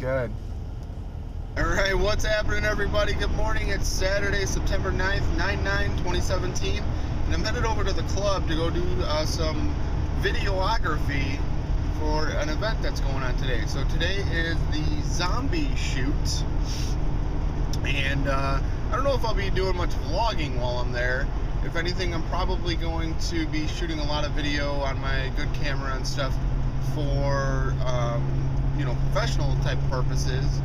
Good. All right, what's happening, everybody? Good morning. It's Saturday, September 9th, 9 9 2017. And I'm headed over to the club to go do uh, some videography for an event that's going on today. So today is the zombie shoot. And uh, I don't know if I'll be doing much vlogging while I'm there. If anything, I'm probably going to be shooting a lot of video on my good camera and stuff for, um, you know, professional type purposes.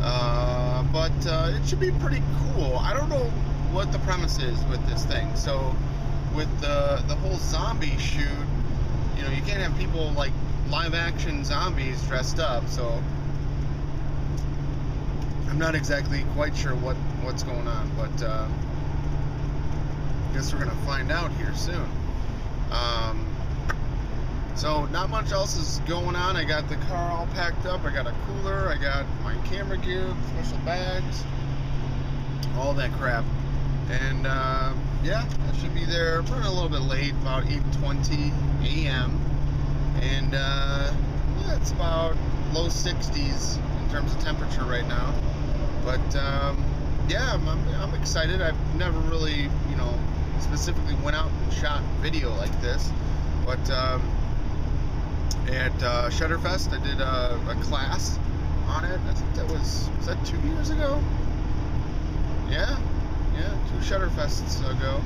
Uh, but uh, it should be pretty cool. I don't know what the premise is with this thing. So, with the the whole zombie shoot, you know, you can't have people like live action zombies dressed up. So, I'm not exactly quite sure what what's going on, but uh, I guess we're gonna find out here soon. Um, so not much else is going on. I got the car all packed up. I got a cooler. I got my camera gear, special bags, all that crap. And uh, yeah, I should be there. Running a little bit late, about 8:20 a.m. And uh, yeah, it's about low 60s in terms of temperature right now. But um, yeah, I'm, I'm, I'm excited. I've never really, you know, specifically went out and shot video like this, but. Um, at uh, Shutterfest. I did a, a, class on it. I think that was was that two years ago. Yeah, yeah, two Shutterfests ago.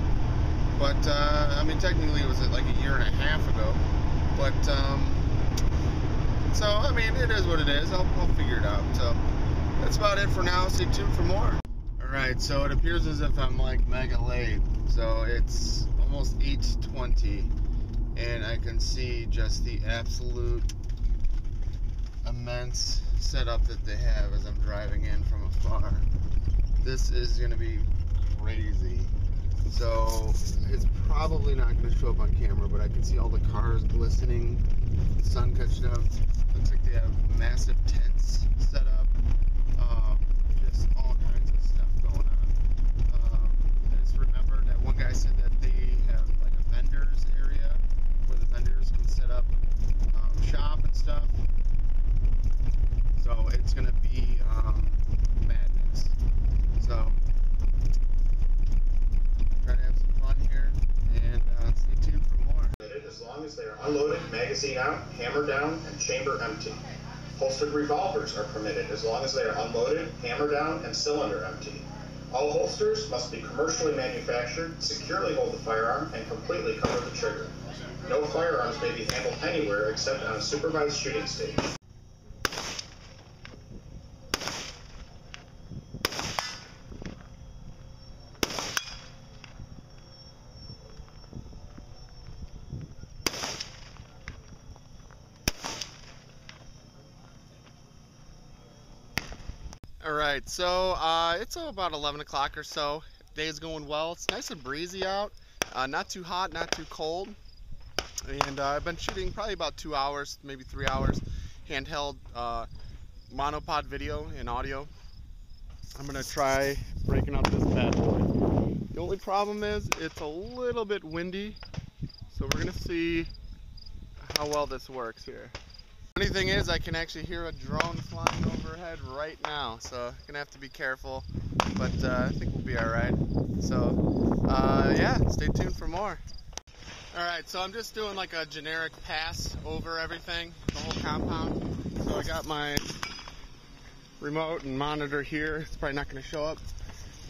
But uh, I mean, technically, it was like a year and a half ago. But um, so I mean, it is what it is. I'll, I'll figure it out. So that's about it for now. Stay tuned for more. All right, so it appears as if I'm like mega late. So it's almost 8:20 and I can see just the absolute immense setup that they have as I'm driving in from afar. This is going to be crazy. So it's probably not going to show up on camera, but I can see all the cars glistening, the sun catching up. Looks like they have massive tents set up. Um, just all kinds of stuff going on. Um, I just remembered that one guy said that they have like a vendors area where the vendors can set up um, shop and stuff. So it's gonna be um, madness. So try to have some fun here and uh, stay tuned for more. As long as they are unloaded, magazine out, hammer down, and chamber empty. Holstered revolvers are permitted as long as they are unloaded, hammer down, and cylinder empty. All holsters must be commercially manufactured, securely hold the firearm, and completely cover the trigger. No firearms may be handled anywhere except on a supervised shooting stage. All right, so uh, it's about 11 o'clock or so. Day's going well. It's nice and breezy out. Uh, not too hot, not too cold. And uh, I've been shooting probably about two hours, maybe three hours, handheld uh, monopod video and audio. I'm gonna try breaking up this bad boy. The only problem is it's a little bit windy, so we're gonna see how well this works here. Funny thing is, I can actually hear a drone flying overhead right now, so gonna have to be careful. But uh, I think we'll be all right. So, uh, yeah, stay tuned for more. All right, so I'm just doing like a generic pass over everything, the whole compound. So I got my remote and monitor here. It's probably not to show up.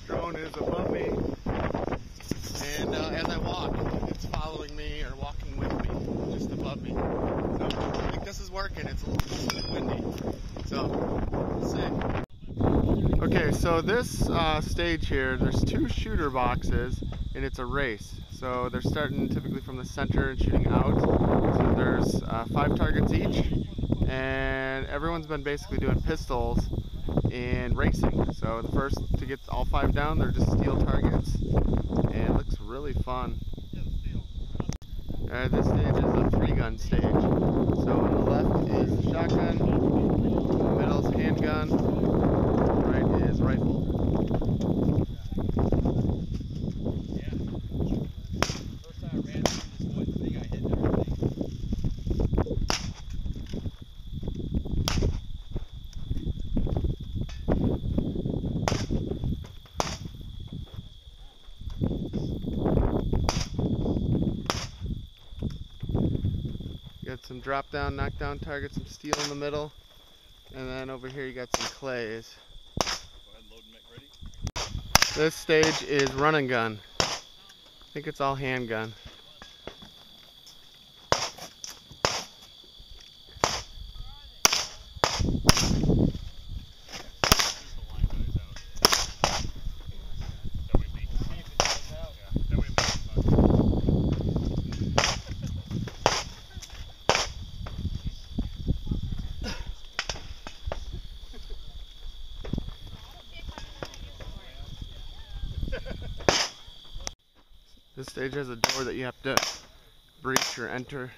Drone is above me, and uh, as I walk, it's following me or walking with me, just above me. This is working. It's a little bit windy, so we'll see. Okay, so this uh, stage here, there's two shooter boxes, and it's a race. So they're starting typically from the center and shooting out. So there's uh, five targets each, and everyone's been basically doing pistols and racing. So the first to get all five down, they're just steel targets, and it looks really fun. Uh, this stage is a three-gun stage. So on the left is the shotgun, middle is handgun, right is rifle. some drop down, knock down targets, some steel in the middle. And then over here you got some clays. This stage is run and gun. I think it's all handgun. This stage has a door that you have to breach or enter.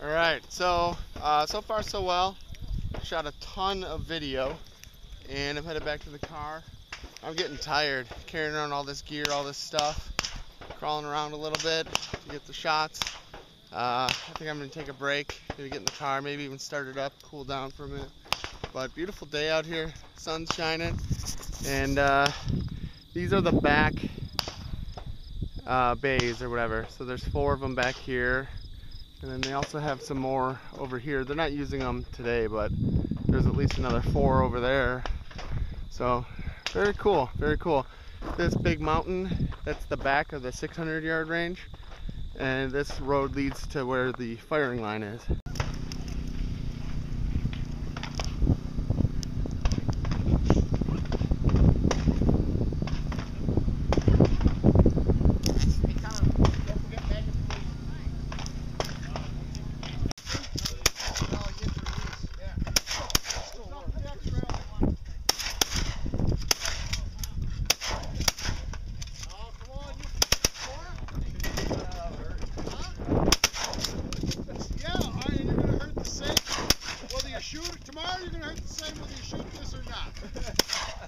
All right, so uh, so far so well. Shot a ton of video, and I'm headed back to the car. I'm getting tired carrying around all this gear, all this stuff, crawling around a little bit to get the shots. Uh, I think I'm gonna take a break, maybe get in the car, maybe even start it up, cool down for a minute. But beautiful day out here, sun's shining, and uh, these are the back uh, bays or whatever. So there's four of them back here. And then they also have some more over here. They're not using them today, but there's at least another four over there. So very cool, very cool. This big mountain, that's the back of the 600 yard range. And this road leads to where the firing line is. Yeah, all right, and you're gonna hurt the same. Whether you shoot it tomorrow, you're gonna hurt the same whether you shoot this or not.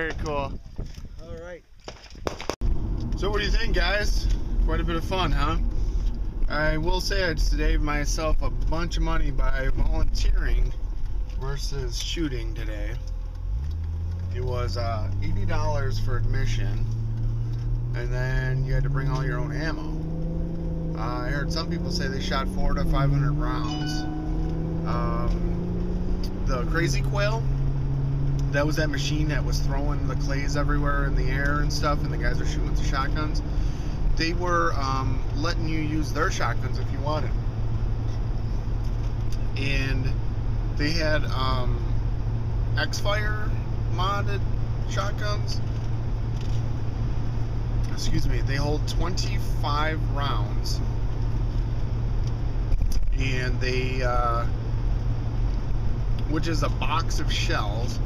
Very cool. All right. So what do you think, guys? Quite a bit of fun, huh? I will say I saved myself a bunch of money by volunteering versus shooting today. It was uh, $80 for admission, and then you had to bring all your own ammo. Uh, I heard some people say they shot four to 500 rounds. Um, the Crazy Quail, that was that machine that was throwing the clays everywhere in the air and stuff, and the guys are shooting with the shotguns. They were um, letting you use their shotguns if you wanted, and they had um, X-Fire modded shotguns. Excuse me. They hold 25 rounds, and they, uh, which is a box of shells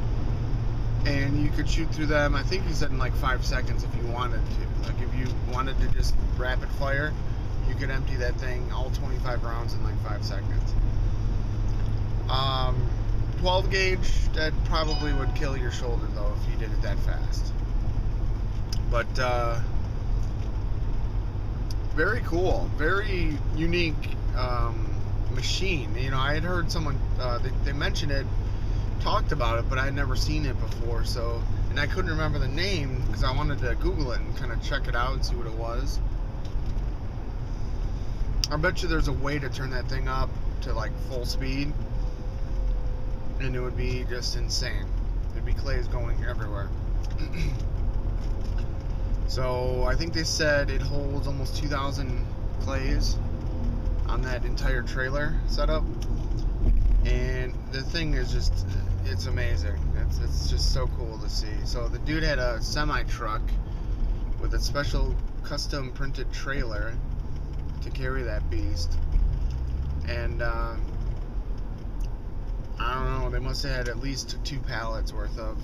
and you could shoot through them. I think he said in like five seconds if you wanted to. Like if you wanted to just rapid fire, you could empty that thing all 25 rounds in like five seconds. Um, 12 gauge that probably would kill your shoulder though if you did it that fast. But uh, very cool, very unique um, machine. You know, I had heard someone uh, they, they mentioned it talked about it, but I had never seen it before. So, and I couldn't remember the name because I wanted to Google it and kind of check it out and see what it was. I bet you there's a way to turn that thing up to like full speed, and it would be just insane. There'd be clays going everywhere. so I think they said it holds almost 2,000 clays on that entire trailer setup and the thing is just it's amazing it's it's just so cool to see. So the dude had a semi truck with a special custom printed trailer to carry that beast, and uh, I don't know. They must have had at least two pallets worth of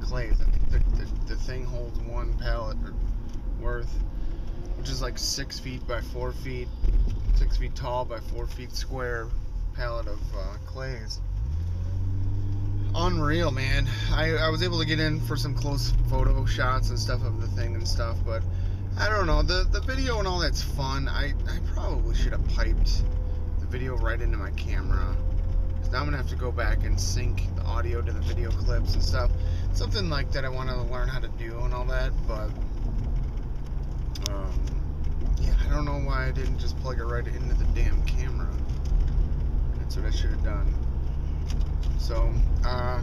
clay. The, the, the thing holds one pallet worth, which is like six feet by four feet, six feet tall by four feet square pallet of uh, clays unreal, man. I, I was able to get in for some close photo shots and stuff of the thing and stuff, but I don't know. The the video and all that's fun. I, I probably should have piped the video right into my camera. Now I'm gonna have to go back and sync the audio to the video clips and stuff. Something like that I want to learn how to do and all that, but um, yeah, I don't know why I didn't just plug it right into the damn camera. That's what I should have done. So, uh,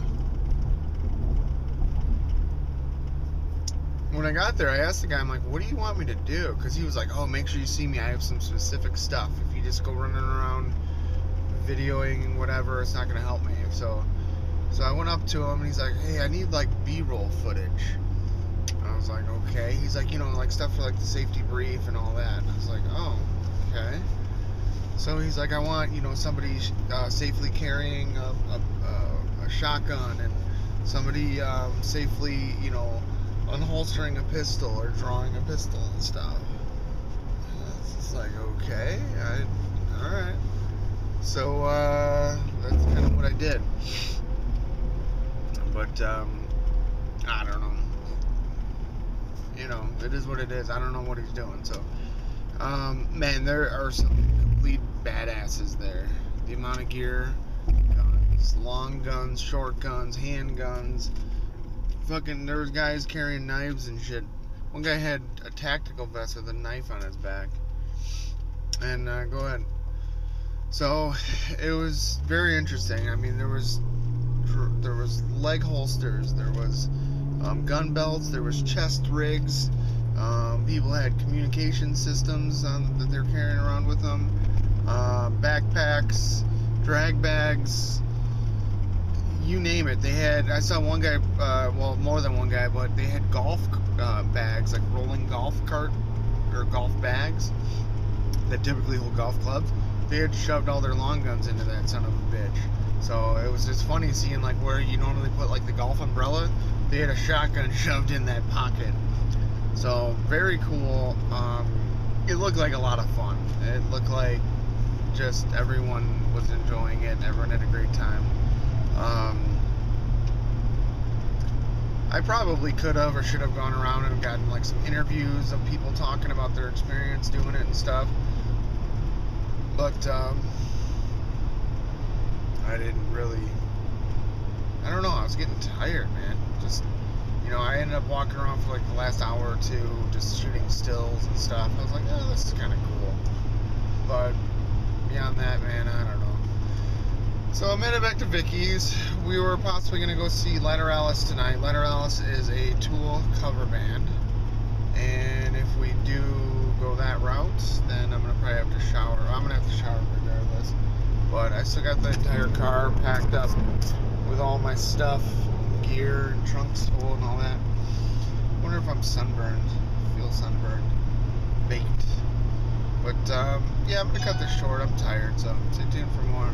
when I got there, I asked the guy, I'm like, what do you want me to do? Because he was like, oh, make sure you see me. I have some specific stuff. If you just go running around videoing and whatever, it's not going to help me. So, so I went up to him and he's like, hey, I need like B-roll footage. And I was like, okay. He's like, you know, like stuff for like the safety brief and all that. And I was like, oh, okay. So he's like, I want, you know, somebody uh, safely carrying a, a, a, shotgun and somebody um, safely, you know, unholstering a pistol or drawing a pistol and stuff. It's like, okay, I, all right. So uh, that's kind of what I did. But um, I don't know. You know, it is what it is. I don't know what he's doing. So, um, man, there are some complete badasses there. The amount of gear, guns, long guns, short guns, handguns. Fucking, there was guys carrying knives and shit. One guy had a tactical vest with a knife on his back. And uh, go ahead. So it was very interesting. I mean, there was there was leg holsters, there was um, gun belts, there was chest rigs. Um, people had communication systems um, that they're carrying around with them, uh, backpacks, drag bags, you name it. They had. I saw one guy, uh, well, more than one guy, but they had golf uh, bags, like rolling golf cart or golf bags that typically hold golf clubs. They had shoved all their long guns into that son of a bitch. So it was just funny seeing like where you normally put like the golf umbrella, they had a shotgun shoved in that pocket. So very cool. Um, it looked like a lot of fun. It looked like just everyone was enjoying it. Everyone had a great time. Um, I probably could have or should have gone around and gotten like some interviews of people talking about their experience doing it and stuff. But um, I didn't really. I don't know. I was getting tired, man. Just you know, I ended up walking around for like the last hour or two, just shooting stills and stuff. I was like, oh, this is kind of cool. But beyond that, man, I don't know. So I made it back to Vicky's. We were possibly going to go see Lateralus tonight. Lateralus is a Tool cover band. And if we do go that route, then I'm going to probably have to shower. I'm going to have to shower regardless. But I still got the entire car packed up with all my stuff, gear, and trunks full and all that. wonder if I'm sunburned. Feel sunburned. Baked. But um, yeah, I'm to cut this short. I'm tired, so stay tuned for more.